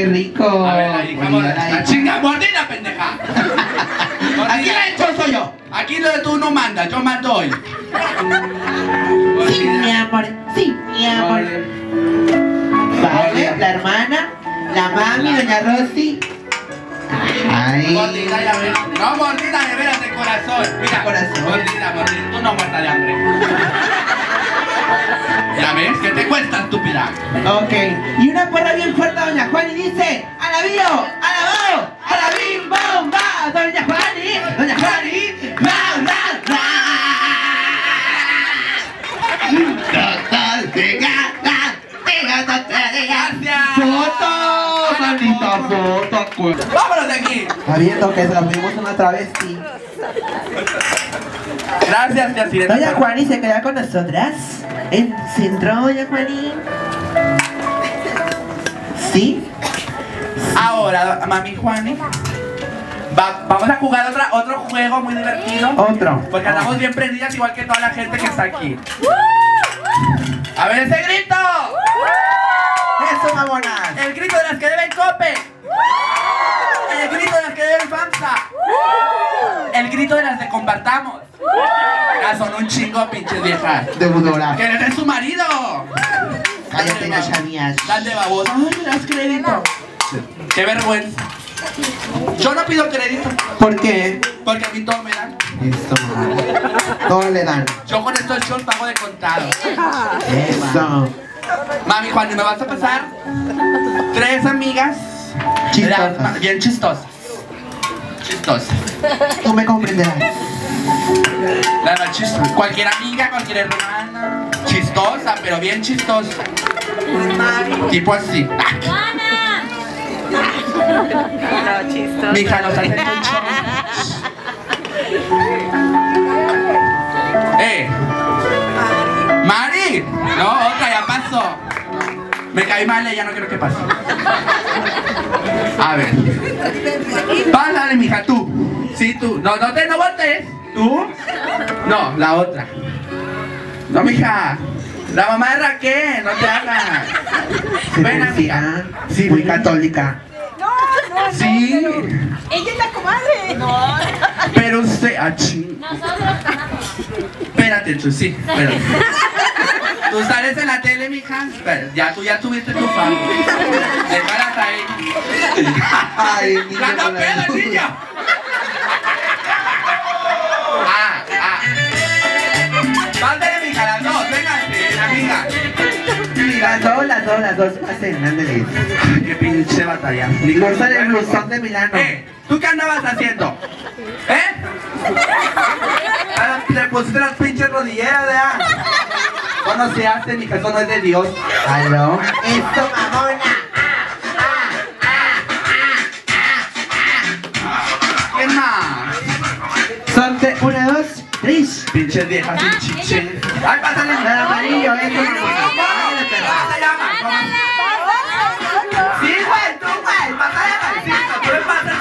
Qué rico. A ver, ahí. La chinga, mordida, pendeja. Aquí la he hecho soy yo. Aquí lo de tú no mandas, yo mando hoy. Sí, mi amor. Sí, mi amor. Vale, la hermana, la mami, doña Rosy. Ay. Mordida, ya ves. No, mordida de veras de corazón. Mira, Corazón. Mordida, mordida. Tú no muertas de hambre. ¿Ya ves? ¿Qué te cuesta, estúpida? Ok. Y una porra bien fuerte a doña Juani dice, ¡Alabío! ¡Alabao! ¡Alabim, bom, va! ¡Doña Juani! ¡Doña Juani! ¡Va, va, va! Total, va, venga, total, venga. Gracias. ¡Foto! ¡Maldita foto! ¡Vámonos de aquí! Está viendo que se la pedimos una travesti. Gracias, tía Sirena. Doña Juani se queda con nosotras. En centro, doña Juani. ¿Sí? Ahora, mami Juani, va- vamos a jugar otra, otro juego muy divertido. Otro. Porque andamos bien prendidas igual que toda la gente que está aquí. A ver ese grito. ¡Eso, mamonas! El grito de las que deben cope. El grito de las que deben FAMSA. El grito de las de compartamos. Ya son un chingo, pinches viejas. De Budora. ¡Que eres su marido! Cállate, no sabías. De babosa. Ay, me das crédito. Qué vergüenza. Yo no pido crédito ¿Por qué? porque a mí todo me dan. Eso. Todo le dan. Yo con estos shows pago de contado. Eso. Mami, Juan, ¿y me vas a pasar tres amigas Chistosas. bien chistosas. Chistosas. Tú me comprenderás. La más chistosa. Cualquier amiga, cualquier hermana. Chistosa, pero bien chistosa. Tipo así. No, chistoso. Mija, nos hacen. ¡Eh! ¡Mari! No, otra, ya pasó. Me caí mal, ya no quiero que pase. A ver. Pásale, mija, tú. Sí, tú. No, no te no voltees. ¿Tú? No, la otra. No, mija. La mamá de Raquel, no te hagas. Ven, amiga. Sí, Muy católica. Sí. Ella es la comadre. No. Pero usted. Ah, ching. Espérate, tú sí. Espérate. Tú sales en la tele, mija. Espera, Ya tú ya tuviste tu fama. Déjalas ahí. Ay, el niño ¡La con la pedo, niño! Ah, ah. Pásale, mija, las dos. Amiga. Las dos, las dos, las dos. Ándale. Qué pinche batalla. Bolsa de blusón de Milano. Eh, ¿tú qué andabas haciendo? ¿Eh? Ah, Te pusiste las pinches rodilleras, ¿verdad? Eso no se hace, mija, eso no es de Dios. ¿Aló? Esto, mamona. ¿Quién más? Son de una, dos, tres. Pinches viejas chiche. ¡Ay, pásale! El amarillo, eso, mamona. ¿Cómo se llama? ¿Cómo? Sí, güey, tú, güey, pásale. Tú le pasas,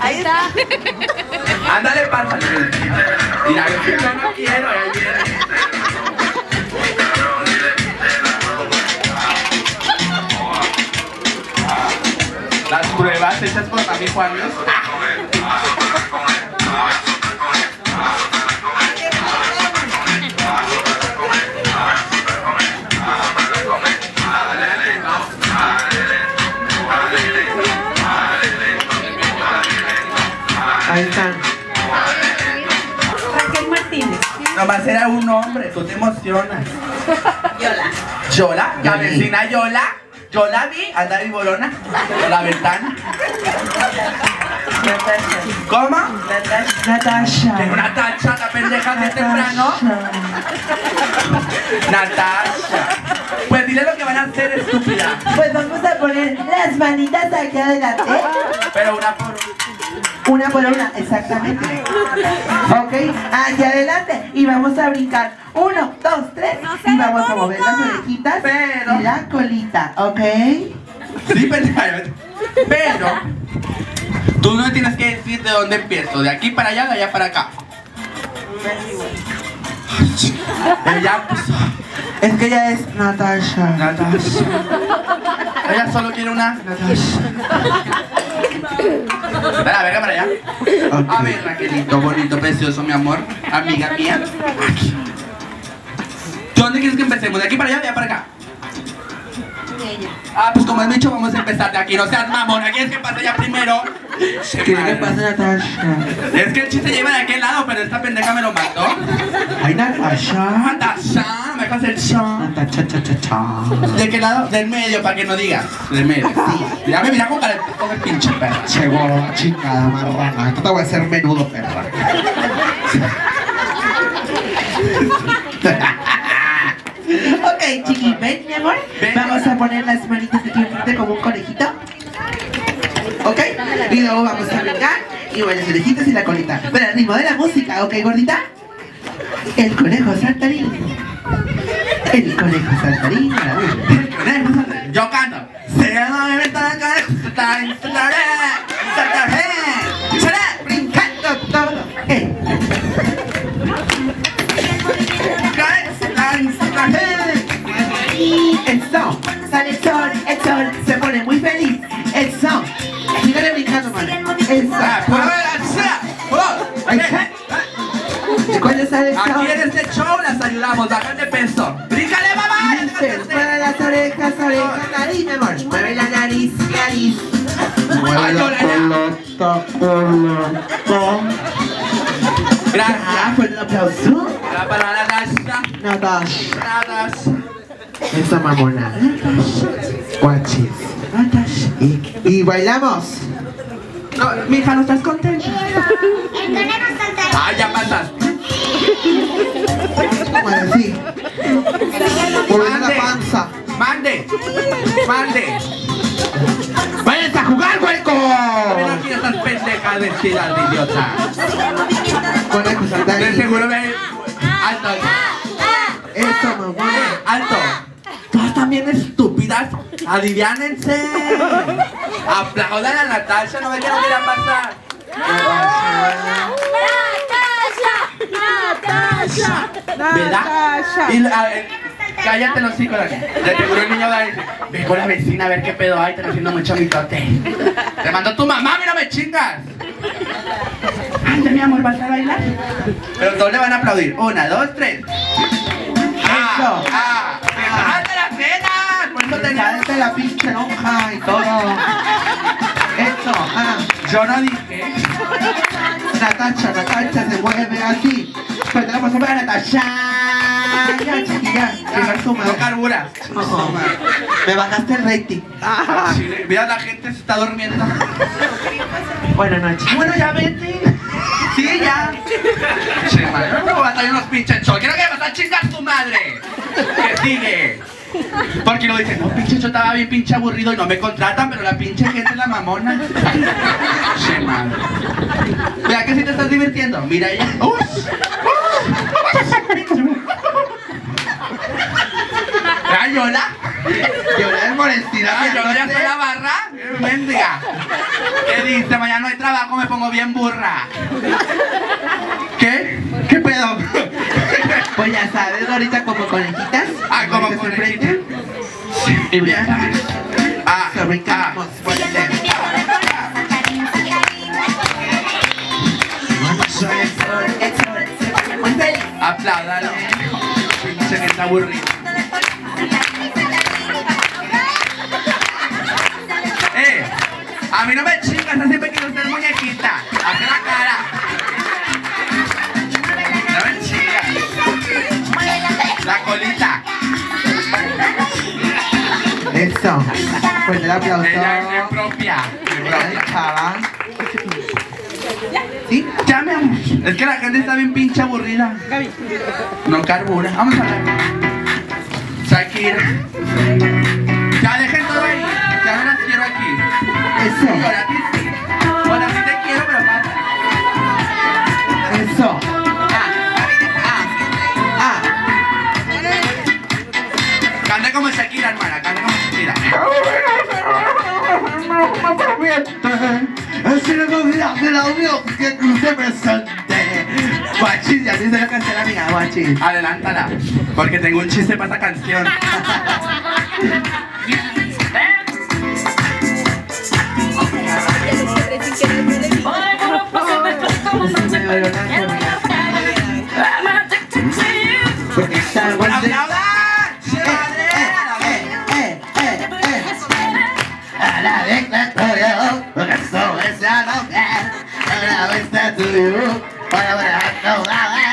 Ahí está. Ándale, pásale. Mira, yo yo no quiero, ahí viene. Las pruebas hechas por mami Juan Ahí. Raquel Martínez. Nomás era un hombre, tú te emocionas. Yola. Yola, la vecina Yola. Yo la vi, anda viborona, por la ventana. ¿Cómo? Natasha. Tengo una tacha, la pendeja de temprano. Natasha. Pues dile lo que van a hacer, estúpida. Pues vamos a poner las manitas aquí adelante. Pero una por Una por una, exactamente. Ok, aquí adelante. Y vamos a brincar. Uno, dos, tres. Y vamos a mover las orejitas Pero- y la colita. Ok. Sí, pendeja. Pero tú no me tienes que decir de dónde empiezo. De aquí para allá, de allá para acá. Ella pues, Es que ella es Natasha. Natasha. Ella solo quiere una Natasha. Espera, venga para allá. A ver, Raquelito, bonito, precioso, mi amor. Amiga mía. Aquí. ¿De dónde quieres que empecemos? ¿De aquí para allá, de allá para acá? Ah, pues como has dicho, vamos a empezar de aquí. No seas mamona. ¿Quieres que pase ya primero? Se ¿Qué le madre. pasa a Natasha? Es que el chiste lleva de aquel lado, pero esta pendeja me lo mató. Ay, Natasha. Natasha, me dejas el son. Natasha, cha, cha, cha. ¿De qué lado? Del medio, para que no digas. Del medio. Sí. Mira, me mira con cara el pinche perro. Che, chingada, marrana. Esto te voy a hacer menudo, perra. ok, chiqui, ven, mi amor. Ven. Vamos a poner las manitas aquí enfrente como un conejito. ¿Ok? Y luego vamos a brincar y bueno, las orejitas y la colita. Pero al ritmo de la música, ¿ok, gordita? El conejo saltarín. El conejo saltarín. a la vez. Yo canto. Se mi ventana, ayudamos, bajan de peso. ¡Bríncale, mamá! Mueve las orejas, orejas, nariz, mi amor. Mueve la nariz, nariz. Ay, hola, ya. Ah, Gracias. pues un aplauso. La para Natasha. Natasha. Natasha. Esa mamona. Guachis. Y, y bailamos. No, mija, ¿no estás contenta? El. Ah, ya sí. Moviendo la Mande. panza. Mande. Mande. ¡Váyanse a jugar, hueco! Pero aquí estas pendejas vestidas de idiota. Conejo De saltarín. seguro. Alto. Eso, mamona. Alto. Todas también estúpidas. Aliviánense. Aplaudan a Natasha, no ve que no quería pasar. ¿Verdad? Y la- eh, cállate los hijos, Dani. De seguro el niño va a decir, ve con la vecina a ver qué pedo hay, están haciendo mucho mitote. Te mandó tu mamá, a no me chingas. Ay, mi amor, ¿vas a bailar? Pero todos le van a aplaudir. Una, dos, tres. Ah, Eso. ah, ¡Dejad de las cenas! Por eso. Salte la pinche lonja y todo. Eso, ah. Yo no dije. Natasha, Natasha se mueve así. Pues tenemos que ver a Ya, No madre. carburas. Me bajaste el rating. Mira, la gente se está durmiendo. Buenas noches. Bueno, ya vete. Sí, ya. Sí, madre. No va a traer unos pinches chos. Quiero que me vas a chingar tu madre. Que sigue. Porque lo dicen, no, pinche yo estaba bien pinche aburrido y no me contratan, pero la pinche gente es la mamona. Madre. Mira que si te estás divirtiendo. Mira ella. ¡Uy! ¡Ay, Yola! Yola es molestina. Ay, yo ya estoy la barra. Mendiga. ¿Qué dice? Mañana no hay trabajo, me pongo bien burra. ¿Qué? ¿Qué pedo? Pues ya sabes, ahorita como conejitas. Ah, como Ahorita se conejita. prenden. Y bien. Ah, ah. brincamos fuerte. El sol se a mí no me chingas, así siempre quiero ser muñequita. Haz la cara. No me chingas. La colita. Eso. Pues el aplauso. Ella es propia. ¿Sí? Ya, mi amor. Es que la gente está bien pinche aburrida. No carbura. Vamos a ver. Shakira. Eso, ahora sí te quiero, pero pasa. eso. Ah, ah, Canta como Shakira, hermana. Canta como Shakira. Es comida de la unión que cruce presente. Guachis, ya dice la canción amiga, guachis. Adelántala. Porque tengo un chiste para esta canción. Me duele una comida. Porque está ¡Aplaudan! ¡Se Eh, madre! eh, eh, eh. A la declaratoria, porque esto es la mujer. Una vez te tuyo, para ver a toda ¿Qué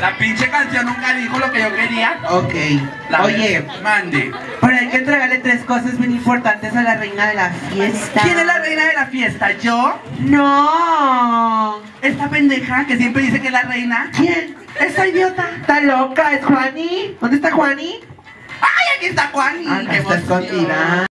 La pinche canción nunca dijo lo que yo quería. Ok. La Oye, mande. pero hay que entregarle tres cosas bien importantes a la reina de la fiesta. ¿Quién es la reina de la fiesta? ¿Yo? No. Esta pendeja que siempre dice que es la reina. ¿Quién? Esta idiota. Está loca, es Juani. ¿Dónde está Juani? ¡Ay, aquí está Juan! Acá está escondida.